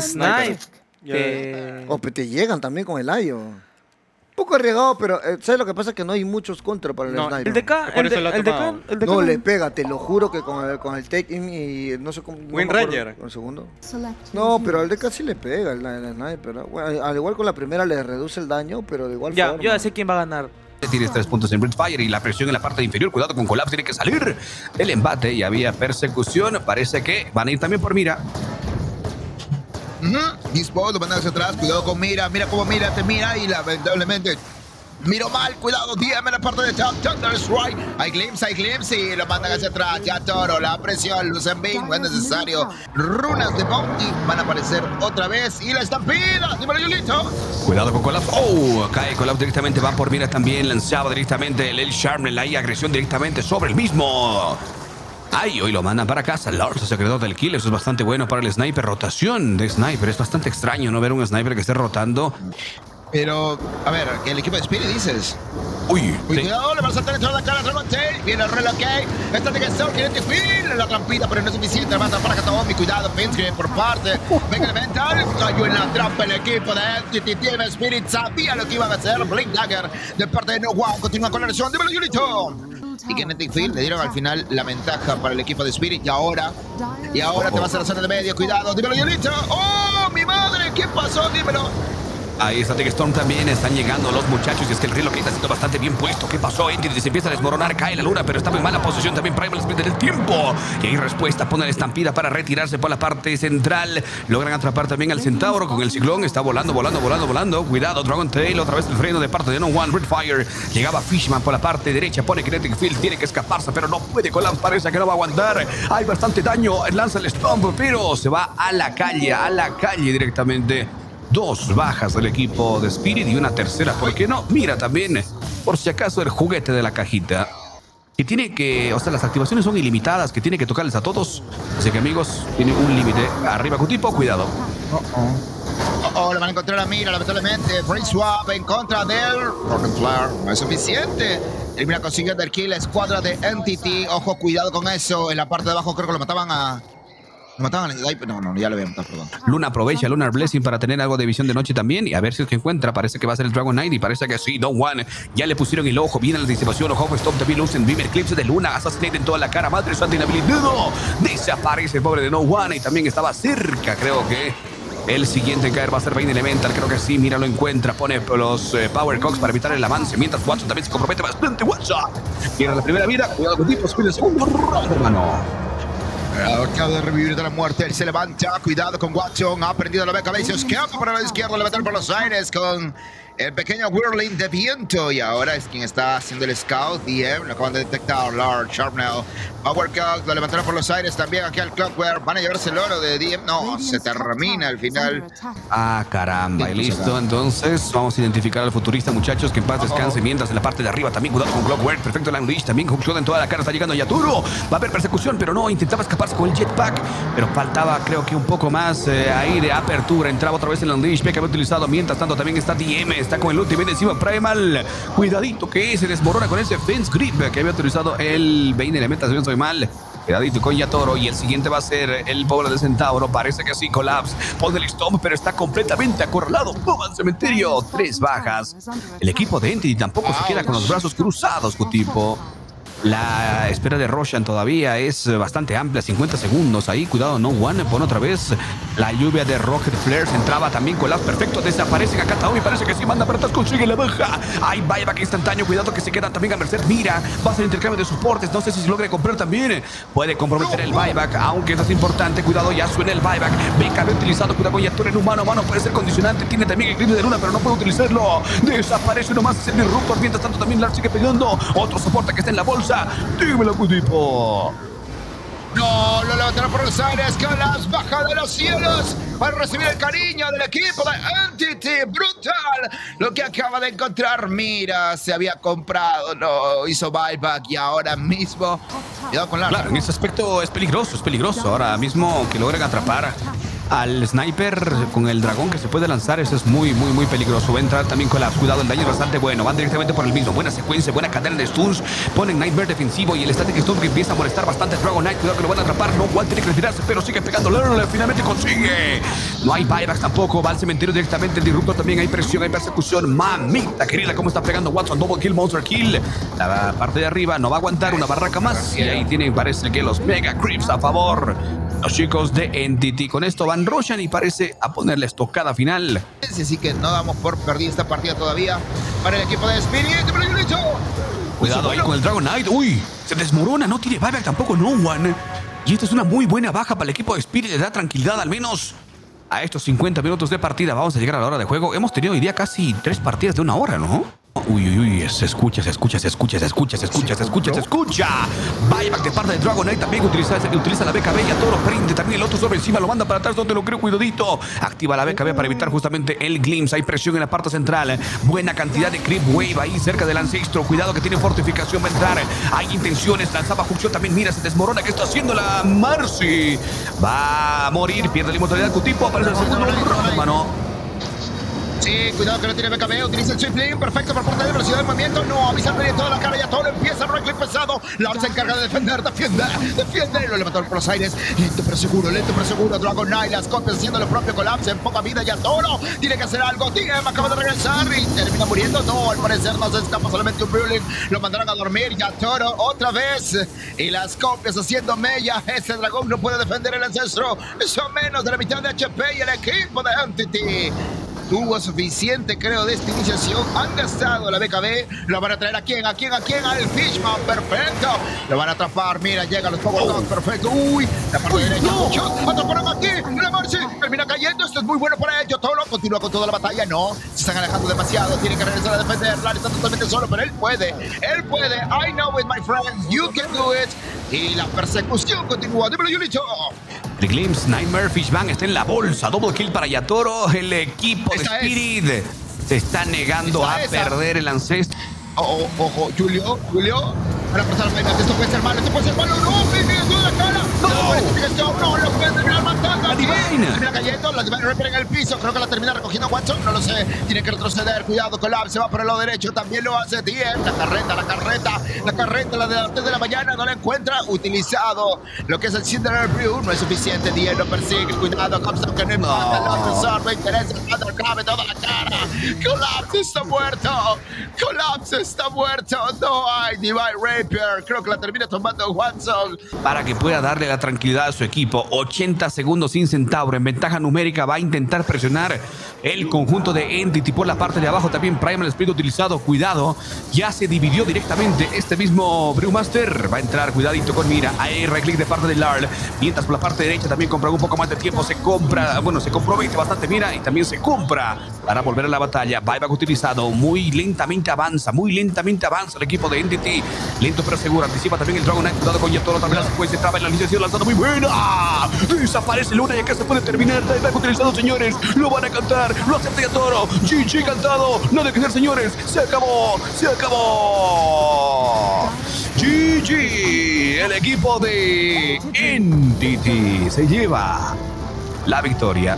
Snipe. Que- O pues te llegan también con el ayo. Un poco arriesgado, pero eh, ¿sabes lo que pasa? Que no hay muchos contra para el No, sniper. El de acá, Por el de, el de acá, el de No, acá. le pega, te lo juro que con el, con el take in y no sé cómo. no me acuerdo, Ranger. con el segundo. No, pero al de casi le pega el, el sniper. ¿no? Bueno, al igual con la primera le reduce el daño, pero de igual Ya, forma. yo ya sé quién va a ganar. Tienes tres puntos en Fire y la presión en la parte inferior. Cuidado con Collapse, tiene que salir el embate y había persecución. Parece que van a ir también por Mira. Dispo lo mandan hacia atrás. Cuidado con Mira. Mira cómo Mira te mira y lamentablemente. Miro mal, cuidado, DM la parte de top, Thunder Strike. Hay glimpse, hay glimpse y lo mandan hacia atrás. Ya Toro, la presión, Lucen Beam, no es necesario. Runas de Bounty van a aparecer otra vez. Y la estampida, dímelo, Yulito. Cuidado con Collapse. Oh, cae Collapse directamente. Van por Mira también. Lanzaba directamente el El Sharpnel. Ahí agresión directamente sobre el mismo. Ay, hoy lo mandan para casa. Lars, el secretor del kill. Eso es bastante bueno para el sniper. Rotación de sniper. Es bastante extraño no ver un sniper que esté rotando. Pero, a ver, el equipo de Spirit dices. Uy, Uy, sí. cuidado, le van a saltar dentro de la cara a Tail. Viene el reloj, ok. Tiene que ser Kinetic Field. La trampita, pero no es suficiente. Va a atrapar a Kataomi. Cuidado, Pinsgreen por parte. Venga, Elemental. Cayó en la trampa el equipo de Entity Team Spirit. Sabía lo que iban a hacer. Blink Dagger de parte de No One. Continúa con la lesión. Dímelo, Yulito. Y Kinetic Field le dieron al final la ventaja para el equipo de Spirit. Y ahora, y ahora te vas a la zona de medio. Cuidado, dímelo, Yulito. ¡Oh, mi madre! ¿Qué pasó? Dímelo. Ahí está Storm también, están llegando los muchachos y es que el reloj está siendo bastante bien puesto. ¿Qué pasó? Entity se empieza a desmoronar, cae la luna, pero estaba en mala posición también Primal Spirit del tiempo. Y ahí respuesta, pone la estampida para retirarse por la parte central. Logran atrapar también al Centauro con el ciclón, está volando, volando, volando, volando. Cuidado, Dragon Tail, otra vez el freno de parte de No One, Red Fire. Llegaba Fishman por la parte derecha, pone Kinetic Field, tiene que escaparse, pero no puede con parece que no va a aguantar. Hay bastante daño, lanza el Stomp, pero se va a la calle, a la calle directamente. Dos bajas del equipo de Spirit y una tercera, ¿por qué no? Mira también, por si acaso, el juguete de la cajita. Que tiene que, o sea, las activaciones son ilimitadas, que tiene que tocarles a todos. Así que amigos, tiene un límite. Arriba, Cutipo, cuidado. Oh, oh, le van a encontrar a Mira, lamentablemente. Free swap en contra del Rocket Flare. No es suficiente. El Mira consiguió del kill escuadra de Entity. Ojo, cuidado con eso. En la parte de abajo creo que lo mataban a. Lo mataban a. No, no, ya lo había matado, perdón. Luna aprovecha Lunar Blessing para tener algo de visión de noche también y a ver si es que encuentra. Parece que va a ser el Dragon Knight y parece que sí. Don One ya le pusieron el ojo. Viene la disipación. Ojo, Stop también lucen. Beam Eclipse de Luna. Assassinate en toda la cara. Madre santa inhabilitado. Desaparece el pobre de No One y también estaba cerca, creo que. El siguiente en caer va a ser Bane Elemental, creo que sí, mira, lo encuentra, pone los eh, Power Cogs para evitar el avance, mientras Watson también se compromete bastante, Watson. Pierde la primera vida, cuidado con tipos, pide el segundo, hermano. Acaba de revivir de la muerte. Él se levanta. Cuidado con Watson. Ha perdido la beca. Se escapa para la izquierda. Levantar por los aires con el pequeño Whirling de viento. Y ahora es quien está haciendo el scout. DM. Lo acaban de detectar. Lord Sharpnell. Power Cock. Lo levantaron por los aires también. Aquí al Clockwork. Van a llevarse el oro de DM. No, se termina al final. Ah, caramba, y listo. Entonces, vamos a identificar al futurista, muchachos, que en paz descanse. Mientras en la parte de arriba también, cuidado con Clockwork. Perfecto, Langrish también con en toda la cara. Está llegando Yaturo. Va a haber persecución, pero no, intentaba escaparse con el jetpack. Pero faltaba, creo que un poco más eh, ahí de apertura. Entraba otra vez el Langrish, que había utilizado. Mientras tanto, también está DM. Está con el viene encima Primal. Cuidadito que se desmorona con ese Fence Grip que había utilizado el Bane Elemental, si soy mal. Cuidadito con Yatoro y el siguiente va a ser el pobre de Centauro. Parece que sí, Collapse. Pone el Stomp, pero está completamente acorralado. ¡Pum! al cementerio! Tres bajas. El equipo de Entity tampoco se queda con los brazos cruzados, Cutipo. La espera de Roshan todavía es bastante amplia, 50 segundos. Ahí, cuidado, no one. Pone otra vez la lluvia de Rocket Flares. Entraba también con las perfecto. Desaparece acá Taomi. Parece que sí manda para. Consigue la baja. Hay buyback instantáneo. Cuidado que se quedan también a merced. Mira, va a ser intercambio de soportes. No sé si se logre comprar también. Puede comprometer el buyback, aunque eso es importante. Cuidado, ya suena el buyback. Había utilizado. Cuidado Yator en humano. Mano puede ser condicionante. Tiene también el grito de luna, pero no puede utilizarlo. Desaparece nomás el disruptor. Mientras tanto, también Lars sigue peleando. Otro soporte que está en la bolsa. Dímelo, Cutipo. No, lo levantaron por los aires. Collapse baja de los cielos para recibir el cariño del equipo de Entity. Brutal. Lo que acaba de encontrar. Mira, se había comprado. No, hizo buyback y ahora mismo. Cuidado con la. Claro, en ese aspecto es peligroso, es peligroso. Ahora mismo que logren atrapar al sniper con el dragón que se puede lanzar. Eso es muy, muy, muy peligroso. Va a entrar también con la cuidado. El daño es bastante bueno. Van directamente por el mismo. Buena secuencia, buena cadena de stuns. Ponen Nightmare defensivo y el Static Stun que empieza a molestar bastante. Dragon Knight, cuidado que lo van a atrapar. No, Juan tiene que retirarse, pero sigue pegando. Lurl finalmente consigue. No hay buybacks tampoco. Va al cementerio directamente. El disruptor también. Hay presión, hay persecución. Mamita querida, cómo está pegando Watson. Double kill, monster kill. La parte de arriba no va a aguantar una barraca más. Y ahí tienen, parece que los Mega Creeps a favor. Los chicos de Entity. Con esto van Roshan y parece a ponerle estocada final. Así que no damos por perdida esta partida todavía para el equipo de Spirit. Cuidado ahí con el Dragon Knight. Uy, se desmorona. No tiene buyback tampoco, no one. Y esta es una muy buena baja para el equipo de Spirit. Le da tranquilidad al menos a estos 50 minutos de partida. Vamos a llegar a la hora de juego. Hemos tenido hoy día casi tres partidas de una hora, ¿no? Uy, uy, uy, se escucha, se escucha, se escucha, se escucha, se escucha, se escucha, se escucha. Buyback de parte de Dragon Knight también utiliza, utiliza la BKB y a Toro prende también el otro sobre encima, lo manda para atrás donde lo creo, cuidadito. Activa la BKB para evitar justamente el glimpse. Hay presión en la parte central. Buena cantidad de creep wave ahí cerca del ancestro. Cuidado que tiene fortificación, entrar. Hay intenciones, lanzaba función también. Mira, se desmorona. ¿Qué está haciendo la Marcy? Va a morir, pierde la inmortalidad. Tu tipo aparece el segundo hermano. Cuidado que no tiene BKB. Utiliza el Swiftling. Perfecto por parte de velocidad de movimiento. No, avisando de toda la cara. Ya todo empieza. el pesado. Lars se encarga de defender. Defiende. Defiende. Lo levantó por los aires. Lento pero seguro. Lento pero seguro. Dragon Knight. Las copias haciendo el propio colapso. En poca vida ya Toro. Tiene que hacer algo. Tiene acaba de regresar. Y termina muriendo. No, al parecer no se escapa solamente un Brawling. Lo mandaron a dormir. Ya Toro otra vez. Y las copias haciendo mella. Ese dragón no puede defender el ancestro. Son menos de la mitad de HP y el equipo de Entity tuvo suficiente, creo, de esta iniciación. Han gastado la BKB. Lo van a traer a quién, a quién, a quién, al Fishman. Perfecto. Lo van a atrapar. Mira, llega los Power oh. Perfecto. Uy, la parte derecha. No. Atraparon aquí. La Marcy termina cayendo. Esto es muy bueno para ellos. Toro continúa con toda la batalla. No, se están alejando demasiado. Tiene que regresar a defender. Lari está totalmente solo, pero él puede. Él puede. I know it, my friend. You can do it. Y la persecución continúa. Dímelo, Yulito. The Glimpse, Nightmare, Fishbang está en la bolsa. Double kill para Yatoro. El equipo de Spirit se está negando a perder el ancestro. Ojo, ojo, Julio, Julio. Para pasar la esto puede ser malo, esto puede ser malo. No, me la cara. No, no. La Divine. Termina cayendo, la Reaper en el piso. Creo que la termina recogiendo Watson, no lo sé. Tiene que retroceder, cuidado, Colab se va por el lado derecho. También lo hace bien. La carreta, la carreta, la carreta, la de las 3 de la mañana, no la encuentra. Utilizado lo que es el Cinderer Brew, no es suficiente. Diez lo persigue, cuidado, Comstock que no importa. El otro no interesa, el clave toda la cara. Collapse está muerto. Collapse está muerto. No hay Divine Rapier. Creo que la termina tomando Watson. Para que pueda darle la tranquilidad a su equipo. 80 segundos sin En ventaja numérica va a intentar presionar el conjunto de Entity por la parte de abajo. También Primal Spirit utilizado. Cuidado. Ya se dividió directamente este mismo Brewmaster. Va a entrar. Cuidadito con mira. Ahí click de parte de Larl. Mientras por la parte derecha también compra un poco más de tiempo. Se compra. Bueno, se compromete bastante. Mira. Y también se compra para volver a la batalla. Buyback utilizado. Muy lentamente avanza. Muy lentamente avanza el equipo de Entity. Lento pero seguro. Anticipa también el Dragon Knight. Cuidado con Yatoro. También la secuencia. Traba en la iniciación lanzando muy buena. Desaparece Luna y acá se puede terminar. Timeback utilizado, señores. Lo van a cantar. Lo acepta Toro. GG cantado. No de creer, señores. Se acabó. Se acabó. GG. El equipo de Entity se lleva la victoria.